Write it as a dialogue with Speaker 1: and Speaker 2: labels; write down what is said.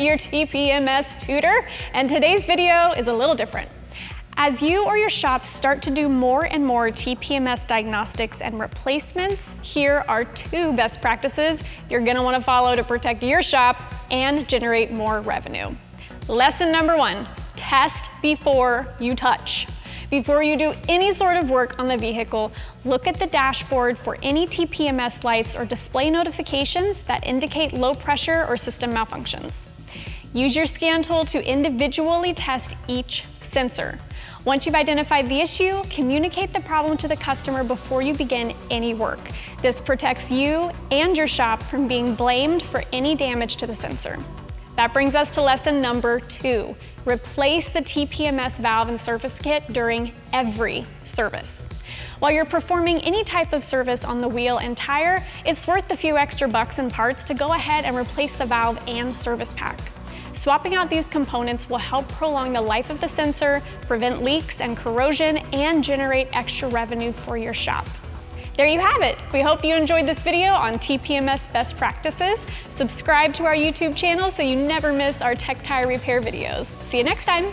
Speaker 1: your TPMS tutor, and today's video is a little different. As you or your shop start to do more and more TPMS diagnostics and replacements, here are two best practices you're gonna wanna follow to protect your shop and generate more revenue. Lesson number one, test before you touch. Before you do any sort of work on the vehicle, look at the dashboard for any TPMS lights or display notifications that indicate low pressure or system malfunctions. Use your scan tool to individually test each sensor. Once you've identified the issue, communicate the problem to the customer before you begin any work. This protects you and your shop from being blamed for any damage to the sensor. That brings us to lesson number two. Replace the TPMS valve and service kit during every service. While you're performing any type of service on the wheel and tire, it's worth a few extra bucks and parts to go ahead and replace the valve and service pack. Swapping out these components will help prolong the life of the sensor, prevent leaks and corrosion, and generate extra revenue for your shop. There you have it. We hope you enjoyed this video on TPMS best practices. Subscribe to our YouTube channel so you never miss our tech tire repair videos. See you next time.